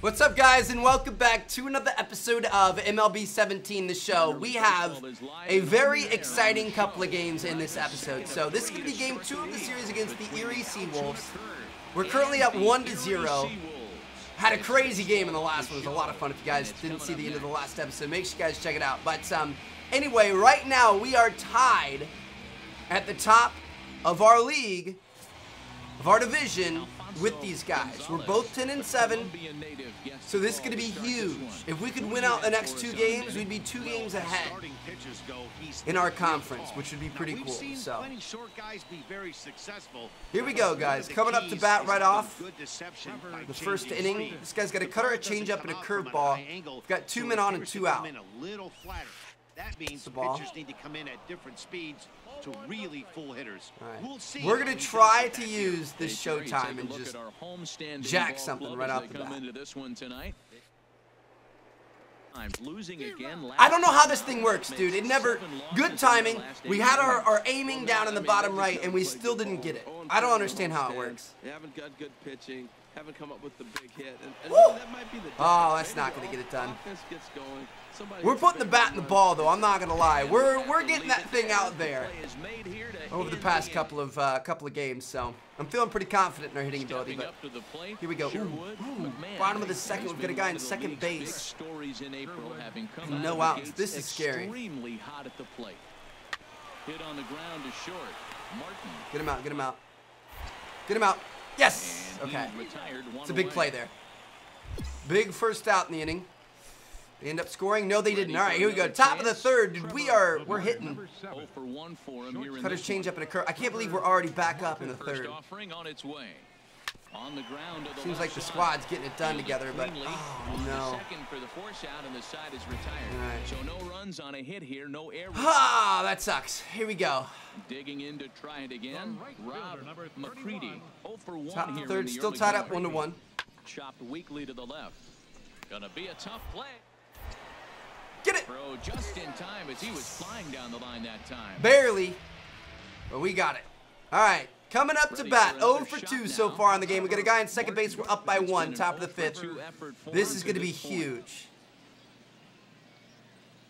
What's up, guys, and welcome back to another episode of MLB 17, the show. We have a very exciting couple of games in this episode. So this is going to be game two of the series against the Erie Seawolves. We're currently up 1 to 0. Had a crazy game in the last one. It was a lot of fun. If you guys didn't see the end of the last episode, make sure you guys check it out. But um, anyway, right now we are tied at the top of our league, of our division, with these guys. We're both 10 and 7, so this is going to be huge. If we could win out the next two games, we'd be two games ahead in our conference, which would be pretty cool. So here we go, guys. Coming up to bat right off. The first inning. This guy's got a cutter, a changeup, and a curveball. Got two men on and two out. That means the pitchers need to come in at different speeds to really full hitters. Right. We'll see We're going to try to use this showtime and just jack something right off the bat. I don't know how this thing works, dude. It never, good timing. We had our, our aiming down in the bottom right, and we still didn't get it. I don't understand how it works. You haven't got good pitching, haven't come up with the big hit. And, and that might be the oh, that's not going to get it done. We're putting the bat in the ball, though. I'm not gonna lie. We're we're getting that thing out there over the past couple of uh, couple of games. So I'm feeling pretty confident in our hitting ability. But here we go. Ooh, ooh. Bottom of the second, we've got a guy in second base. No outs. This is scary. Hit on the ground is short. Martin. Get him out. Get him out. Get him out. Yes. Okay. It's a big play there. Big first out in the inning. They end up scoring? No, they didn't. All right, here we go. Top of the third. Dude, we are, we're hitting. Cutters change up in a curve. I can't believe we're already back up in the third. Seems like the squad's getting it done together, but oh no. Right. So no runs on a hit here, no errors. Ah, that sucks. Here we go. Digging in to try it again. Rob McCready. 0 for 1 Top of the third, still tied up one to one. Chopped weakly to the left. Gonna be a tough play. Get it. Bro, just in time as he was flying down the line that time. Barely, but we got it. All right, coming up to bat, 0 for 2 so far in the game. We got a guy in second base. We're up by one, top of the fifth. This is going to be huge.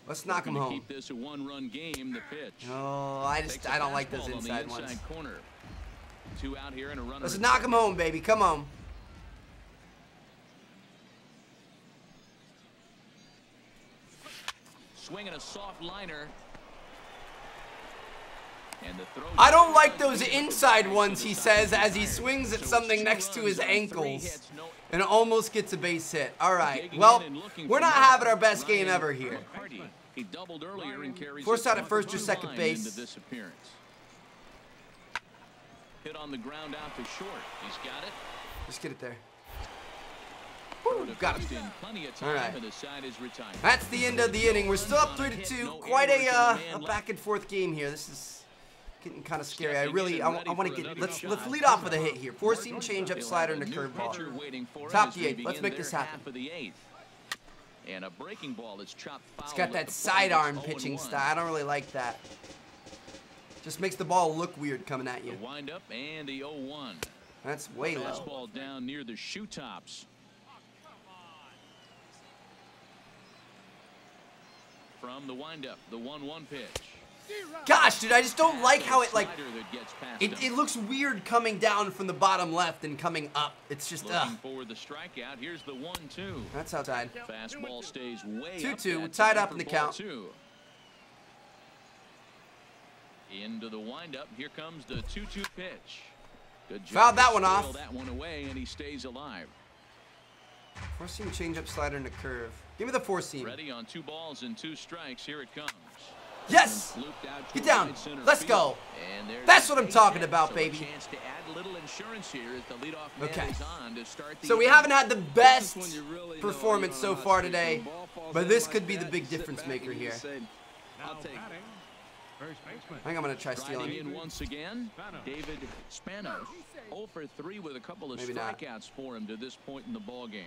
Let's knock him home. Keep this a one-run game. The pitch. Oh, I just I don't like those inside ones. Corner. Two out here and a runner. Let's knock him home, baby. Come on. Swinging a soft liner. I don't like those inside ones, he says, as he swings at something next to his ankles and almost gets a base hit. All right, well, we're not having our best game ever here. Forced out at first or second base. Hit on the ground out to short. He's got it. Just get it there. Got it. All right. That's the end of the inning. We're still up three to two. Quite a, uh, a back and forth game here. This is getting kind of scary. I really, I, I want to get. Let's let's lead off with a hit here. Four seam changeup, slider, and a curveball. Top the eighth. Let's make this happen. And a breaking ball that's chopped It's got that sidearm oh pitching style. I don't really like that. Just makes the ball look weird coming at you. The Wind up and the 0-1. That's way low. Fastball down near the shoe tops. from the windup, the 1-1 pitch. Gosh, dude, I just don't like how it like it, it looks weird coming down from the bottom left and coming up. It's just uh. for the strikeout. Here's the 1-2. That's outside. Fastball stays way 2-2, tied up in the count. Two. Into the windup. Here comes the 2-2 pitch. Good job. Fouled that one off. That one away, and he stays alive. Four seam changeup slider and a curve. Give me the four seam. Ready on two balls and two strikes. Here it comes. Yes! Get down. Let's go. That's what I'm talking about, baby. Okay. So we haven't had the best performance so far today, but this could be the big difference maker here. I think I'm going to try stealing. In once again, David Spanos. 0 for 3 with a couple of Maybe strikeouts not. for him to this point in the ball game.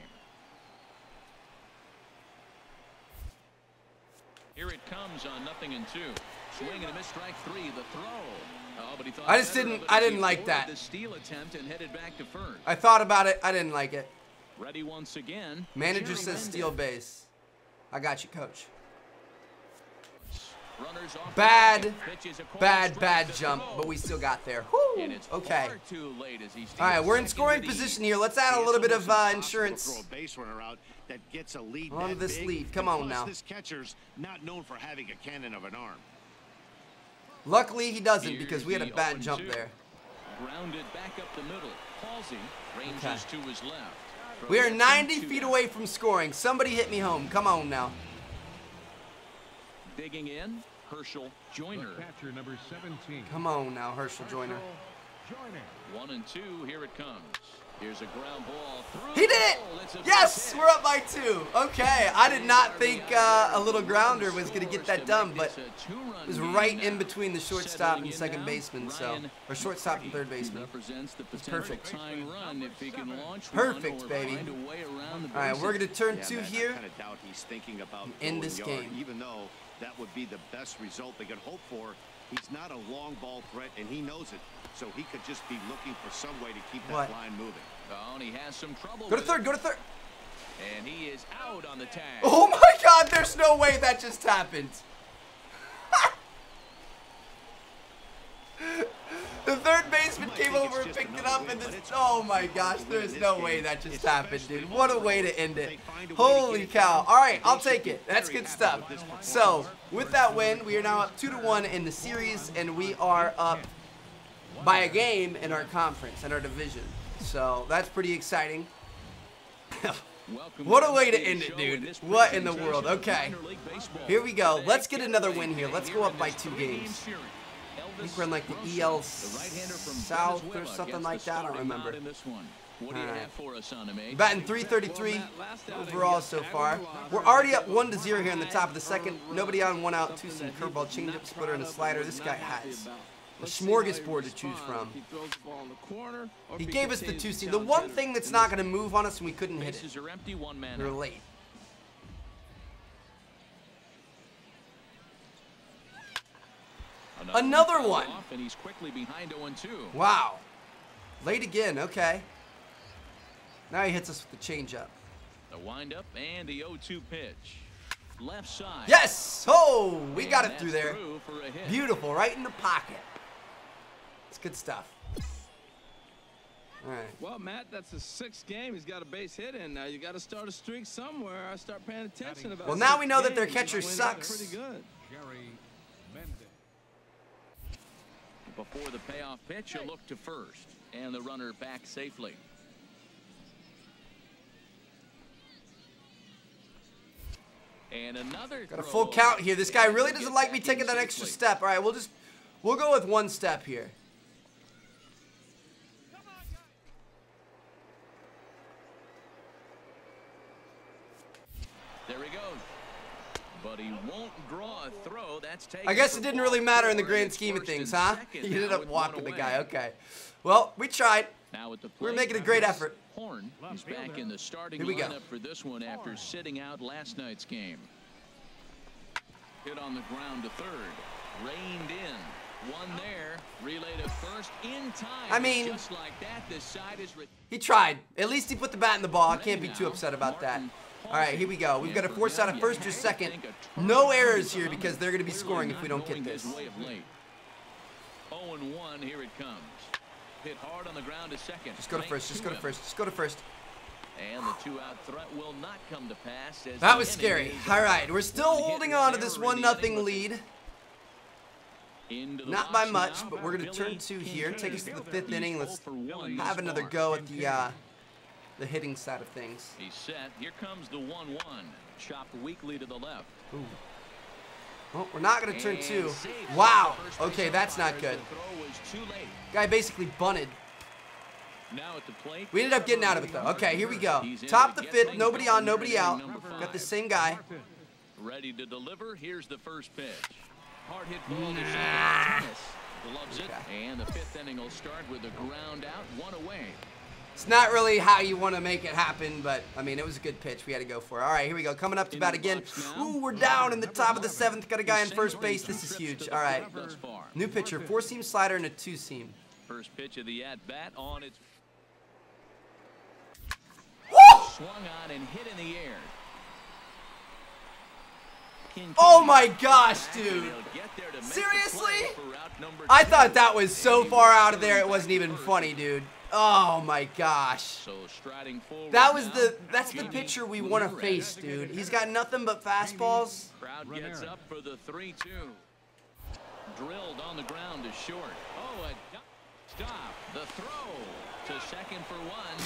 Here it comes on nothing and two. Swing and a miss strike three. The throw. Oh, but he thought I just didn't. I didn't like that. The steal attempt and headed back to first. I thought about it. I didn't like it. Ready once again. Manager says steal base. I got you, coach. Runners off the Bad, second. Pitches a corner bad, bad jump, but we still got there. Whew, okay. far too late as he steals All right, we're in scoring position here. Let's add a little bit of uh, insurance. throw a base runner out that gets a lead On this lead. Come on now. This catcher's not known for having a cannon of an arm. Luckily, he doesn't because we had a bad jump there. Grounded back up the middle. Halsey ranges to his left. We are 90 feet away from scoring. Somebody hit me home. Come on now. Digging in, Herschel Joyner. Catcher number 17. Come on now, Herschel Joyner. Joyner. One and two, here it comes. Here's a ground ball through. He did it! the hole. It's a Yes, we're up by two. Okay, I did not think uh, a little grounder was going to get that done, but it was right in between the shortstop and second baseman, so or shortstop and third baseman. Represents the potential perfect. run if he can launch Perfect, one or baby. find a way around the All right, we're going to turn two here. I kind of doubt he's thinking about in going this game. even though that would be the best result they could hope for. He's not a long ball threat, and he knows it. So he could just be looking for some way to keep that What? line moving. Oh, and he has some trouble Go to third. Go to third. And he is out on the tag. Oh my God! There's no way that just happened. The third baseman might came over and picked it up, and this. Oh my gosh! There's no way that just happened, dude. What a way to end it. They find a way to Holy cow! All right, I'll take it. That's good stuff. with this performance. So with that win, we are now up two to one in the series, and we are up by a game in our conference in our division. So that's pretty exciting. What a way to end it, dude. What in the world? Okay. minor league baseball. Here we go. Let's get another win here. Let's go up by two games. I think we're in like the EL South or something like that. I don't remember. nod in this one. What do you have for us on him? Batting 333 overall so far. We're already up one to zero here in the top of the second. Nobody on, one out, two seam curveball, changeup, splitter, and a slider. This guy has a smorgasbord to choose from. He gave us the two seam. The one thing that's not going to move on us, and we couldn't hit it. Bases are empty, one man We were late. Another foul one. Off, and he's quickly behind 0-2. Wow. Late again. Okay. Now he hits us with the changeup. The windup and the 0-2 pitch. Left side. Yes! Oh, we And got it through there. through for a hit. Beautiful, right in the pocket. It's good stuff. All right. Well, Matt, that's the sixth game. He's got a base hit in now. You got to start a streak somewhere. I start paying attention about. Well, now we know that their catcher sucks. Pretty good. Jerry Mendez. Before the payoff pitch, a look to first. And the runner back safely. And another Got a full count here. This guy really doesn't like me taking that extra step. All right, we'll just we'll go with one step here. There he goes. But he won't draw a throw. That's taken I guess it didn't really matter in the grand scheme of things, huh? He ended up walking the guy. Okay. Well, we tried. Now at the We're making a great effort. Horn is back in the starting Here we go. lineup for this one after sitting out last night's game. Hit on the ground to third. Reined in. One there. Relay to first in time. I mean- just like that, the side is. He tried. At least he put the bat in the ball. I can't be too upset about that. All right, here we go. We've got a force out a first or second. No errors here because they're going to be scoring if we don't get this. 0 and 1, here it comes. Hit hard on the ground to second. Just go to first. Just go to first. Just go to first. And the two-out threat will not come to pass. That was scary. All right, we're still holding on to this one nothing lead. Not by much, but we're going to turn two here. Take us to the fifth inning. Let's have another go at the uh, the hitting side of things. He's set. Here comes the 1-1. Chopped weakly to the left. Well, oh, we're not going to turn two. Wow. The first base Okay, that's not good. throw was too late. Guy basically bunted. Now at the plate. We ended up getting out of it though. Okay, here we go. Top to the fifth. Nobody on, nobody out. Got the same guy. Ready to deliver. Here's the first pitch. Hard hit ball to. Thomas Loves it. And the fifth inning will start with a ground out, one away. It's not really how you want to make it happen, but I mean, it was a good pitch. We had to go for it. All right, here we go. Coming up to bat again. Ooh, we're down in the top of the seventh. Got a guy in first base. This is huge. All right. plate thus far. New pitcher, four seam slider and a two seam. First pitch of the at bat on its. swung on and hit in the air. Oh my gosh, dude. he'll get there to make the Seriously? play for route number I thought that was so far out of there it wasn't even funny, dude. Oh my gosh. So striding forward That was now, the that's the pitcher we want to face, dude. He's got nothing but fastballs. Crowd gets up for the 3-2. Drilled on the ground to short. Oh, a dump stop. The throw to second for one.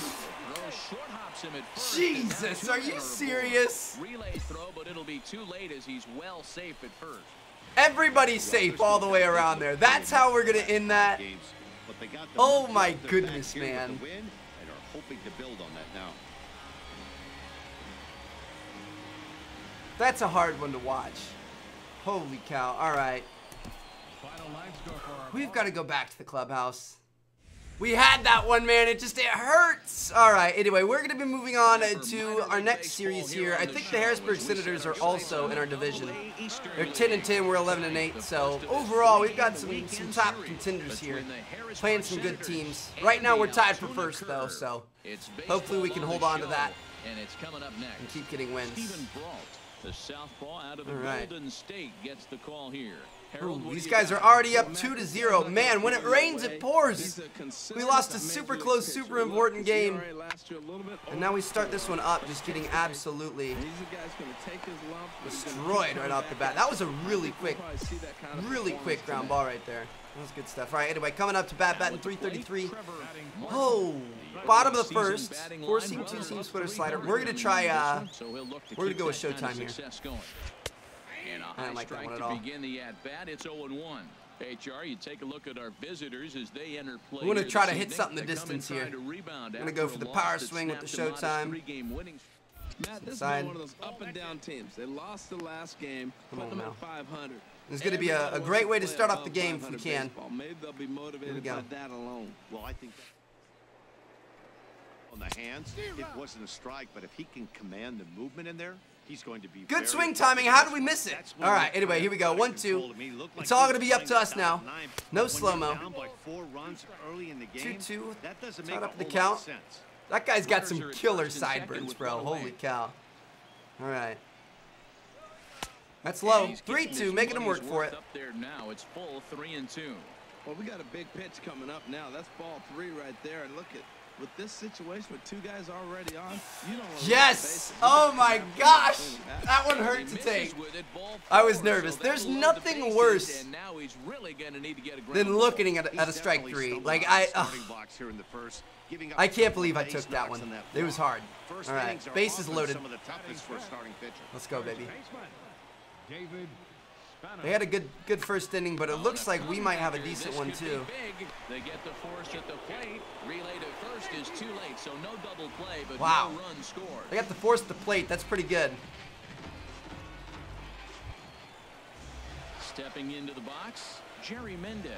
Throw short hops him at first. Jesus, are you serious? Relay throw, but it'll be too late as he's well safe at first. Everybody's safe all the way around there. That's how we're gonna end that. Games, but they got the Oh my goodness, here the man. win and are hoping to build on that now. That's a hard one to watch. Holy cow. All right. Final line score for our We've got to go back to the clubhouse. We had that one, man. It just, it hurts. All right. Anyway, we're going to be moving on to our next series here. I think the Harrisburg Senators are also in our division. They're 10 and 10. We're 11 and 8. So overall, we've got some some top contenders here, playing some good teams. Right now, we're tied for first though. So hopefully we can hold on to that And it's coming up next. and keep getting wins. Steven Brault, the southpaw out of the All right. Golden State, gets the call here. Ooh, these guys are already up two to zero. Man, when it rains, it pours. We lost a super close, super important game. And now we start this one up, just getting absolutely destroyed right off the bat. That was a really quick, really quick ground ball right there. That was good stuff. All right, anyway, coming up to bat, batting 333. Oh, bottom of the first, four seam, two seam splitter slider. We're gonna try. Uh, he'll look to we're go with Showtime here. Success going. And a I high like strike to all. begin the at bat. It's 0 1. HR, you take a look at our visitors as they enter play. We're gonna try to hit something in the They come in distance trying here. to rebound gonna go for the power swing with the snapped them Showtime. Matt, this Side. is one of those up and down teams. They lost the last game, Come put on them now. at 500. It's gonna be a- a great way to start off the game if we can. baseball. Maybe they'll be motivated go. by that alone. Well, I think on the hands, it wasn't a strike, but if he can command the movement in there, he's going to be Good swing timing. How did we miss it? That's when All he right, was anyway, here we go. One, two. to me. Looked It's all gonna be up to us now. No slow-mo. down by four runs early in the game, 2-2. That doesn't Tied make up the count. lot of sense. That guy's got some killer first and second sideburns, bro. Holy cow. All right. That's low. 3-2, making him work for it. Up there now, it's full three and two. Well, we got a big pitch coming up now. That's ball three right there. And look at with this situation with two guys already on, you don't want to Yes! Oh my gosh! That one hurt to take. with it, ball I was nervous. There's that'll load the nothing worse and now he's really gonna need to get a ground Then ball. looking at a, at a strike three. Like, out of I. ugh. starting box here in the first, giving up I a can't believe I took that one. It was hard. First All right, innings are base is loaded. Some of the toughest for a starting pitcher. Let's go, baby. David Spano. They had a good good first inning, but it looks like we might have a decent one too. They get the force at the plate. Relay to first is too late, so no double play, but Wow. no run scored. They got the force at the plate. That's pretty good. Stepping into the box, Jerry Mendez.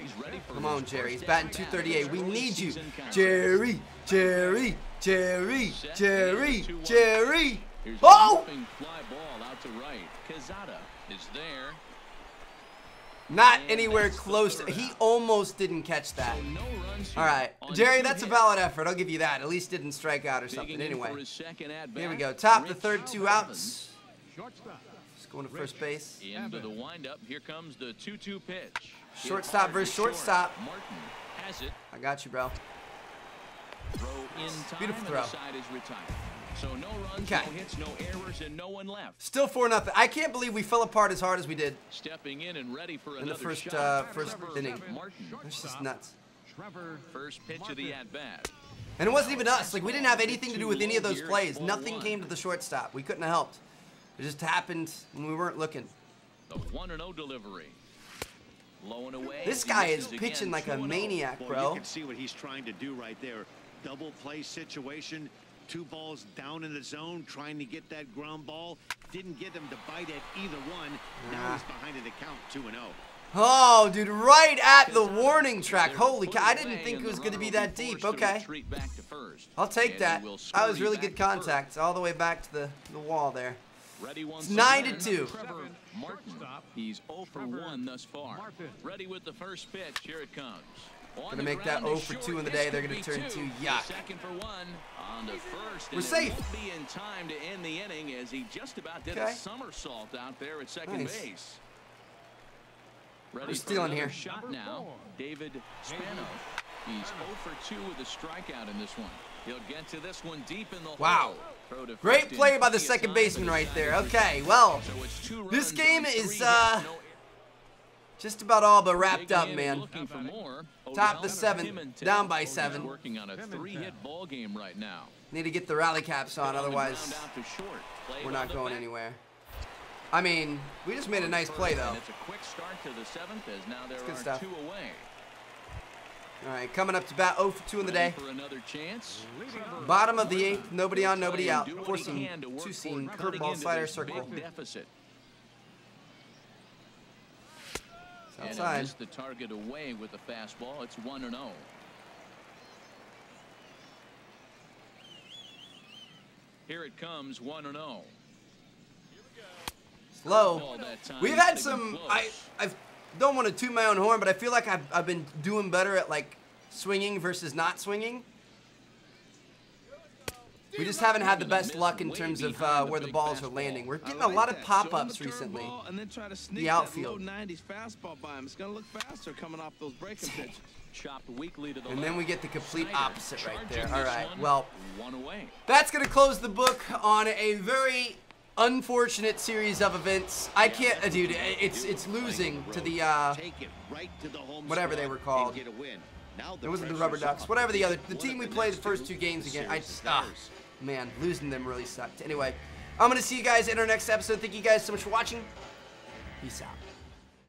He's ready for Come on, Jerry. He's batting 238. We need you. contract. Jerry, Jerry, Jerry, Jerry, Jerry. Here's a Oh! looping fly ball out to right. Kazada is there. Not And anywhere close. He almost didn't catch that. So no runs All here right, on Jerry, two that's a hits. valid effort. I'll give you that. At least didn't strike out or something. Digging in Anyway, for his second at-bat, here we go. Top the third, two Evans. outs. Shortstop. Just going to first base. Into the windup. Here comes the 2-2 pitch. Hit Shortstop hard versus short. shortstop. Martin has it. I got you, bro. Throw in time, Beautiful and throw. The side is retired. So no runs, Okay. no hits, no errors, and no one left. Still four nothing. I can't believe we fell apart as hard as we did. Stepping in and ready for the another first, shot. uh, first Trevor inning. Martin, That's just nuts. Trevor first pitch of the at-bat. And it wasn't even us. Like we didn't have anything to do with any of those plays. Nothing came to the shortstop. We couldn't have helped. It just happened when we weren't looking. The 1-0 delivery. Low and away. This guy is pitching like a 2-0. maniac, Well, bro. you can see what he's trying to do right there. Double play situation, two balls down in the zone, trying to get that ground ball. Didn't get him to bite at either one. Now he's behind an count, 2 and oh. 0. Oh, dude, right at the warning track. Holy cow. I didn't think it was going to be that deep. Okay. back to first. I'll take that. That was really good to first. contact all the way back to the, the wall there. Ready once It's 9 to 2. Martin. Shortstop. He's 0 for 1 thus far. Martin. Ready with the first pitch. Here it comes. On Gonna make that ground 0 for 2 in the day. They're gonna turn two. to yuck. Second for one. On to first. We're safe. It be in time to end the inning as he just about did Okay. a somersault out there at second Nice. base. Ready We're stealing here. Shot now. David Spano. He's 0 for 2 with a strikeout in this one. He'll get to this one deep in the Wow. hole. Throw Great play by the second baseman right there. Okay, well, So it's two this game is, uh, just about all but wrapped up, man. Looking for more. Top Odell the seventh, down by seven. Working on a three-hit ball game right now. Need to get the rally caps on, On otherwise ground out to short. Played we're not going anywhere. I mean, we just made a nice play, though. It's a quick start to the seventh as now there good are stuff. two away. All right, coming up to bat 0 for 2 in the day. Ready For another chance. Bottom of the eighth, nobody on, nobody out. do what he Forcing can to work two for seam curveball slider circle. deficit. It's And outside. missed the target away with the fastball. It's 1 and 0. Here it comes 1 and oh. 0. Slow. Ball that time, We've had some. I I don't want to toot my own horn, but I feel like I've I've been doing better at like swinging versus not swinging. We just haven't had the best luck in terms of uh, where the balls are landing. We're getting a lot of pop-ups recently. The outfield. 90s fastball by. It's going to look faster coming off those breaking pitches. Chopped weakly to the And then we get the complete opposite right there. All right, well- That's going to close the book on a very unfortunate series of events. I can't, uh, dude. It's it's losing to the uh, whatever they were called. It wasn't the Rubber Ducks. Whatever the other, the team we played the first two, games again. I just, ah. Man, losing them really sucked. Anyway, I'm gonna see you guys in our next episode. Thank you guys so much for watching. Peace out.